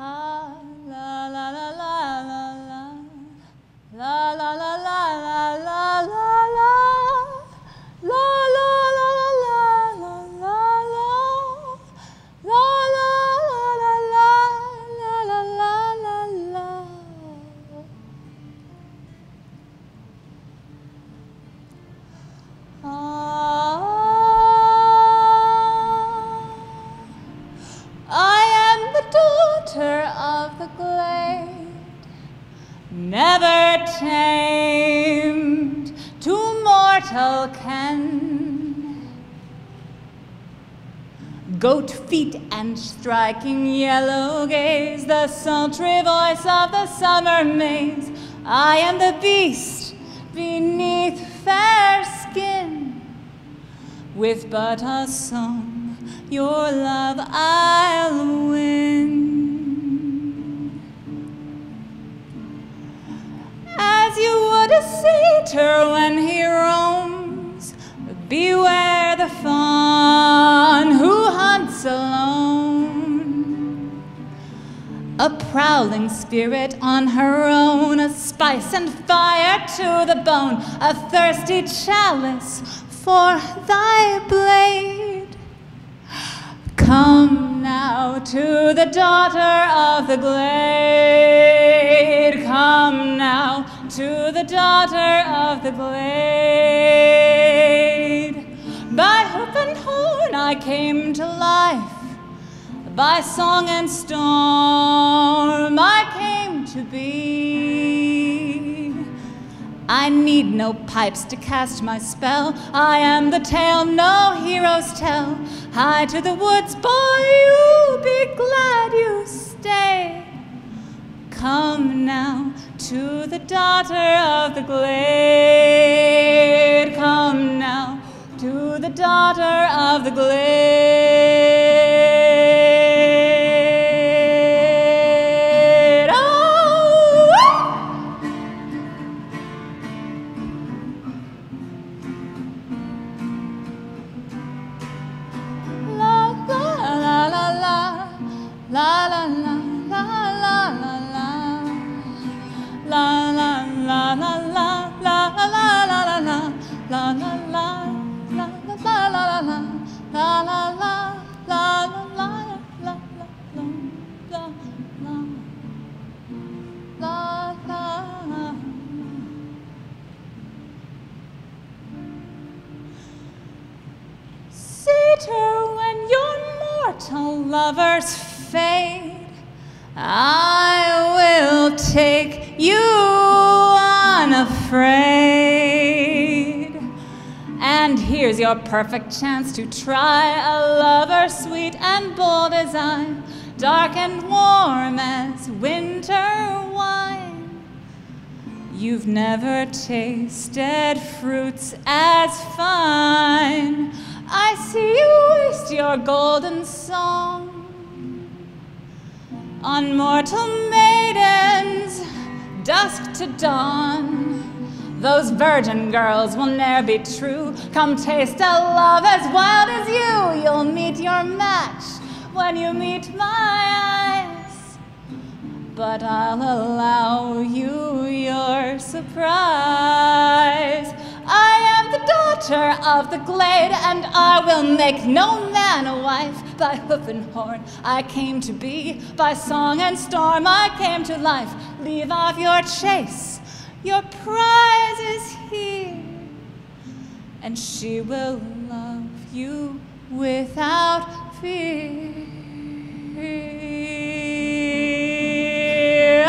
Ah, mortal ken. Goat feet and striking yellow gaze, the sultry voice of the summer maze. I am the beast beneath fair skin, with but a song, your love I'll win. Satyr when he roams, beware the fawn who hunts alone. A prowling spirit on her own, a spice and fire to the bone, a thirsty chalice for thy blade. Come now to the daughter of the glade. Daughter of the glade. By hoof and horn I came to life. By song and storm I came to be. I need no pipes to cast my spell. I am the tale no heroes tell. Hie to the woods, boy, you'll be glad you stay. Come now to the daughter of the glade. Come now to the daughter of the glade. When your mortal lovers fade, I will take you unafraid. Here's your perfect chance to try a lover sweet and bold as I, dark and warm as winter wine. You've never tasted fruits as fine. I see you waste your golden song on mortal maidens, dusk to dawn. Those virgin girls will ne'er be true. Come taste a love as wild as you. You'll meet your match when you meet my eyes. But I'll allow you your surprise. I am the daughter of the glade, and I will make no man a wife. By hoof and horn I came to be, by song and storm I came to life. Leave off your chase, your prize is here, and she will love you without fear.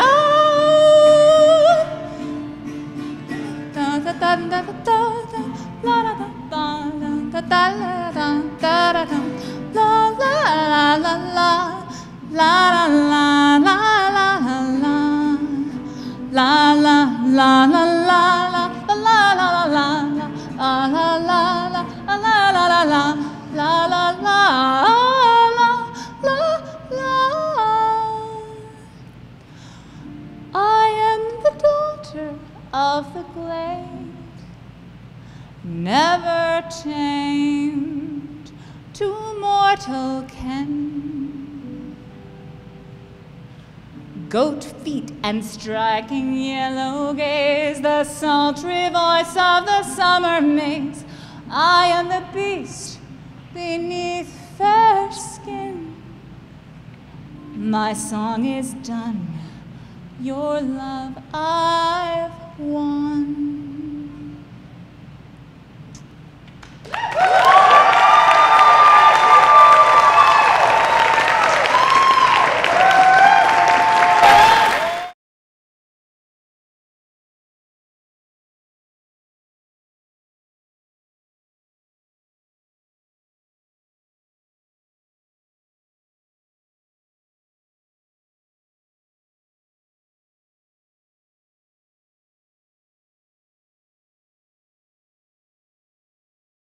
Oh. Da da da of the glade, never tamed to mortal ken. goat feet and striking yellow gaze, the sultry voice of the summer maze. I am the beast beneath fair skin. My song is done, your love I